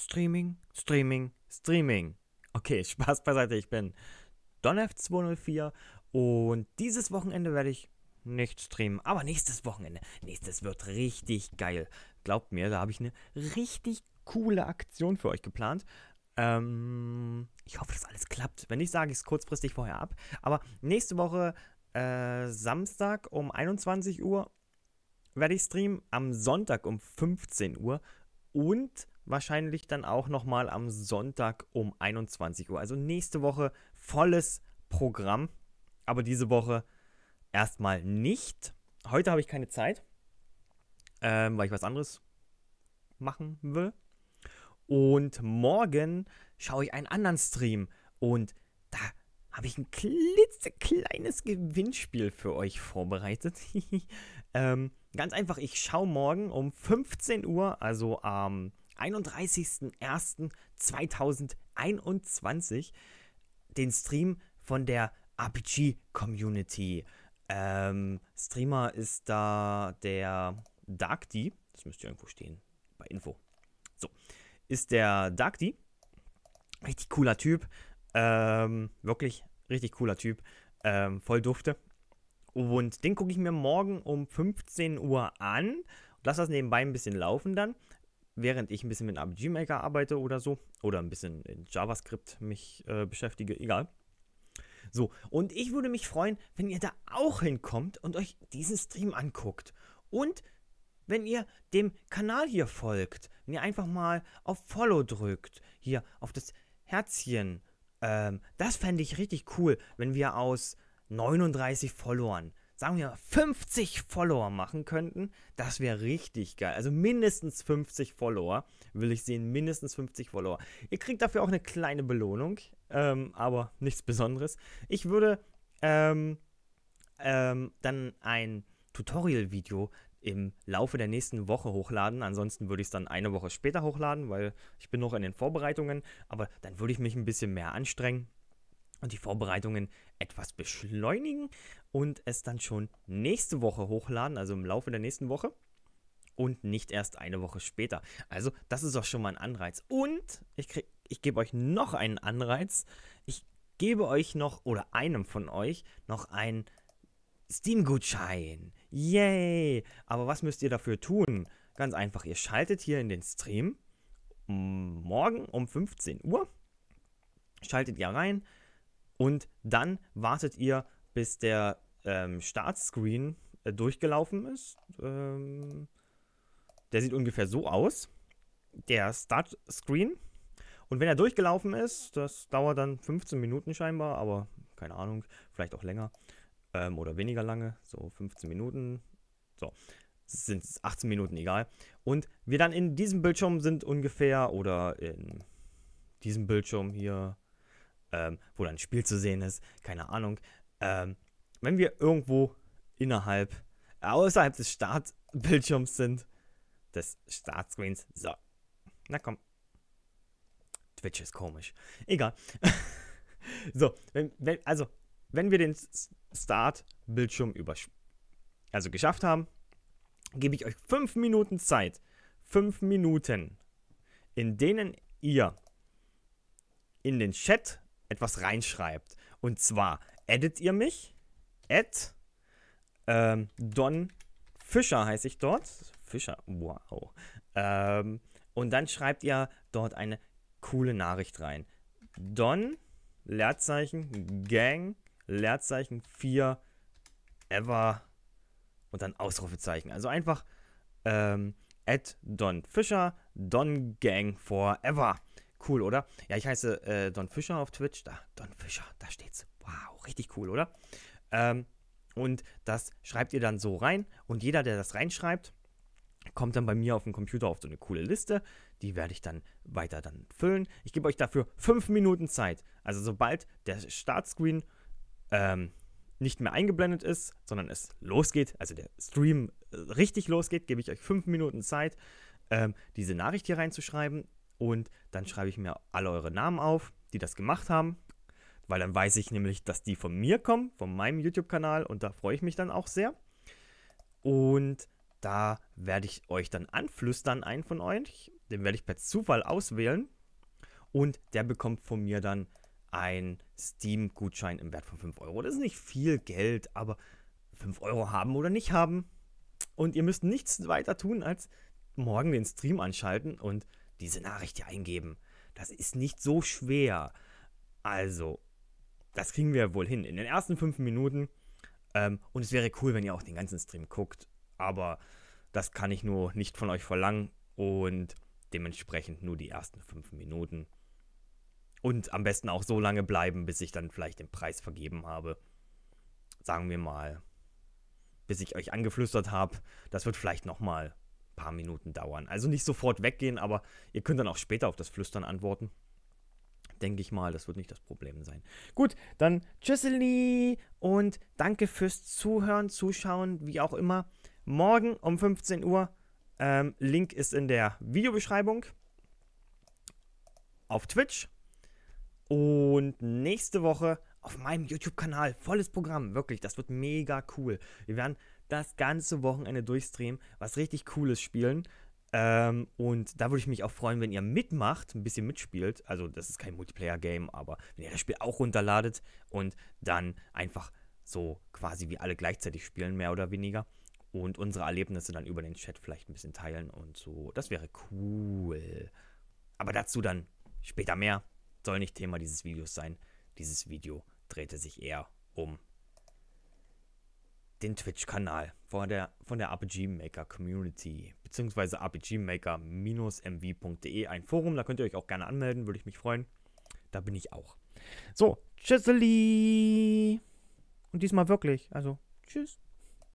Streaming, Streaming, Streaming. Okay, Spaß beiseite, ich bin DonF204 und dieses Wochenende werde ich nicht streamen, aber nächstes Wochenende, nächstes wird richtig geil. Glaubt mir, da habe ich eine richtig coole Aktion für euch geplant. Ähm, ich hoffe, dass alles klappt. Wenn nicht, sage ich es kurzfristig vorher ab. Aber nächste Woche, äh, Samstag um 21 Uhr, werde ich streamen. Am Sonntag um 15 Uhr. Und wahrscheinlich dann auch nochmal am Sonntag um 21 Uhr. Also nächste Woche volles Programm. Aber diese Woche erstmal nicht. Heute habe ich keine Zeit, ähm, weil ich was anderes machen will. Und morgen schaue ich einen anderen Stream und da habe ich ein klitzekleines Gewinnspiel für euch vorbereitet. ähm, ganz einfach, ich schaue morgen um 15 Uhr, also am 31.01.2021, den Stream von der RPG Community. Ähm, Streamer ist da der Dark D. Das müsste irgendwo stehen bei Info. So. Ist der Dark D. Richtig cooler Typ. Ähm, wirklich richtig cooler Typ. Ähm, voll dufte. Und den gucke ich mir morgen um 15 Uhr an. Und lasse das nebenbei ein bisschen laufen dann. Während ich ein bisschen mit RPG Maker arbeite oder so. Oder ein bisschen in JavaScript mich äh, beschäftige. Egal. So, und ich würde mich freuen, wenn ihr da auch hinkommt und euch diesen Stream anguckt. Und wenn ihr dem Kanal hier folgt, wenn ihr einfach mal auf Follow drückt, hier auf das Herzchen. Ähm, das fände ich richtig cool, wenn wir aus 39 Followern, sagen wir 50 Follower machen könnten. Das wäre richtig geil. Also mindestens 50 Follower will ich sehen, mindestens 50 Follower. Ihr kriegt dafür auch eine kleine Belohnung ähm, aber nichts Besonderes. Ich würde ähm, ähm, dann ein Tutorial-Video im Laufe der nächsten Woche hochladen. Ansonsten würde ich es dann eine Woche später hochladen, weil ich bin noch in den Vorbereitungen. Aber dann würde ich mich ein bisschen mehr anstrengen und die Vorbereitungen etwas beschleunigen und es dann schon nächste Woche hochladen, also im Laufe der nächsten Woche und nicht erst eine Woche später. Also das ist auch schon mal ein Anreiz. Und ich ich gebe euch noch einen Anreiz. Ich gebe euch noch oder einem von euch noch einen Steam-Gutschein. Yay! Aber was müsst ihr dafür tun? Ganz einfach, ihr schaltet hier in den Stream morgen um 15 Uhr. Schaltet ihr rein und dann wartet ihr, bis der ähm, Startscreen äh, durchgelaufen ist. Ähm, der sieht ungefähr so aus. Der Startscreen und wenn er durchgelaufen ist, das dauert dann 15 Minuten scheinbar, aber keine Ahnung, vielleicht auch länger ähm, oder weniger lange, so 15 Minuten. So, sind 18 Minuten, egal. Und wir dann in diesem Bildschirm sind ungefähr oder in diesem Bildschirm hier, ähm, wo dann ein Spiel zu sehen ist, keine Ahnung. Ähm, wenn wir irgendwo innerhalb, außerhalb des Startbildschirms sind, des Startscreens, so, na komm, Twitch ist komisch. Egal. so, wenn, wenn, also, wenn wir den Start-Bildschirm also geschafft haben, gebe ich euch fünf Minuten Zeit. Fünf Minuten, in denen ihr in den Chat etwas reinschreibt. Und zwar edit ihr mich, at ähm, Don Fischer heiße ich dort. Fischer, wow. Ähm, und dann schreibt ihr dort eine coole Nachricht rein. Don, Leerzeichen, Gang, Leerzeichen 4, ever und dann Ausrufezeichen. Also einfach ähm, Don Fischer, Don Gang forever. Cool, oder? Ja, ich heiße äh, Don Fischer auf Twitch. Da, Don Fischer, da steht's. Wow, richtig cool, oder? Ähm, und das schreibt ihr dann so rein. Und jeder, der das reinschreibt, kommt dann bei mir auf dem Computer auf so eine coole Liste. Die werde ich dann weiter dann füllen. Ich gebe euch dafür fünf Minuten Zeit. Also sobald der Startscreen ähm, nicht mehr eingeblendet ist, sondern es losgeht, also der Stream äh, richtig losgeht, gebe ich euch fünf Minuten Zeit, ähm, diese Nachricht hier reinzuschreiben. Und dann schreibe ich mir alle eure Namen auf, die das gemacht haben. Weil dann weiß ich nämlich, dass die von mir kommen, von meinem YouTube-Kanal. Und da freue ich mich dann auch sehr. Und Da werde ich euch dann anflüstern, einen von euch. Den werde ich per Zufall auswählen. Und der bekommt von mir dann einen Steam-Gutschein im Wert von 5 Euro. Das ist nicht viel Geld, aber 5 Euro haben oder nicht haben. Und ihr müsst nichts weiter tun, als morgen den Stream anschalten und diese Nachricht hier eingeben. Das ist nicht so schwer. Also, das kriegen wir wohl hin in den ersten 5 Minuten. Ähm, und es wäre cool, wenn ihr auch den ganzen Stream guckt. Aber das kann ich nur nicht von euch verlangen. Und dementsprechend nur die ersten 5 Minuten. Und am besten auch so lange bleiben, bis ich dann vielleicht den Preis vergeben habe. Sagen wir mal, bis ich euch angeflüstert habe. Das wird vielleicht nochmal paar Minuten dauern. Also nicht sofort weggehen, aber ihr könnt dann auch später auf das Flüstern antworten. Denke ich mal, das wird nicht das Problem sein. Gut, dann tschüsseli und danke fürs Zuhören, Zuschauen, wie auch immer. Morgen um 15 Uhr. Ähm, Link ist in der Videobeschreibung. Auf Twitch und nächste Woche auf meinem YouTube-Kanal volles Programm. Wirklich, das wird mega cool. Wir werden das ganze Wochenende durchstreamen, was richtig cooles spielen. Ähm, und da würde ich mich auch freuen, wenn ihr mitmacht, ein bisschen mitspielt. Also, das ist kein Multiplayer-Game, aber wenn ihr das Spiel auch runterladet und dann einfach so quasi wie alle gleichzeitig spielen, mehr oder weniger. Und unsere Erlebnisse dann über den Chat vielleicht ein bisschen teilen und so. Das wäre cool. Aber dazu dann später mehr soll nicht Thema dieses Videos sein. Dieses Video drehte sich eher um den Twitch-Kanal von der, von der RPG Maker Community, beziehungsweise rpgmaker-mv.de, ein Forum, da könnt ihr euch auch gerne anmelden, würde ich mich freuen. Da bin ich auch. So, tschüsseli! Und diesmal wirklich, also tschüss.